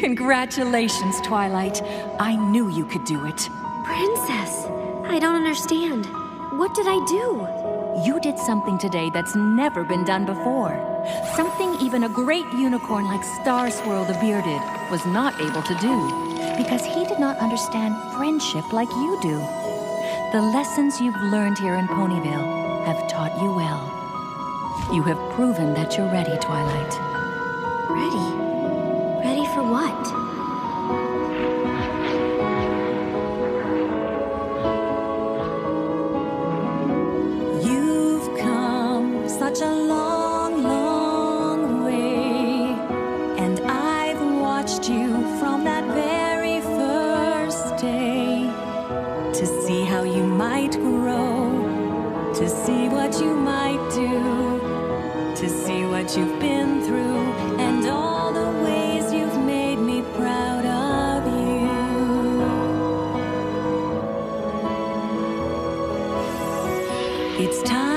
Congratulations, Twilight. I knew you could do it. Princess, I don't understand. What did I do? You did something today that's never been done before. Something even a great unicorn like Star Swirl the Bearded was not able to do. Because he did not understand friendship like you do. The lessons you've learned here in Ponyville have taught you well. You have proven that you're ready, Twilight. Ready? Such a long, long way. And I've watched you from that very first day to see how you might grow, to see what you might do, to see what you've been through, and all the ways you've made me proud of you. It's time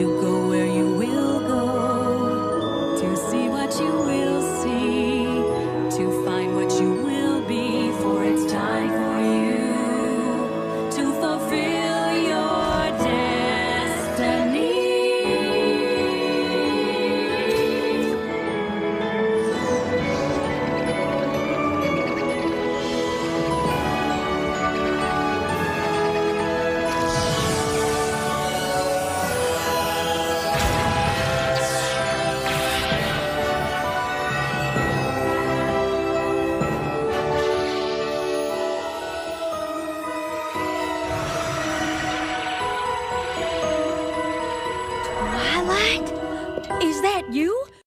To go where you will go, to see what you will Twilight? Is that you?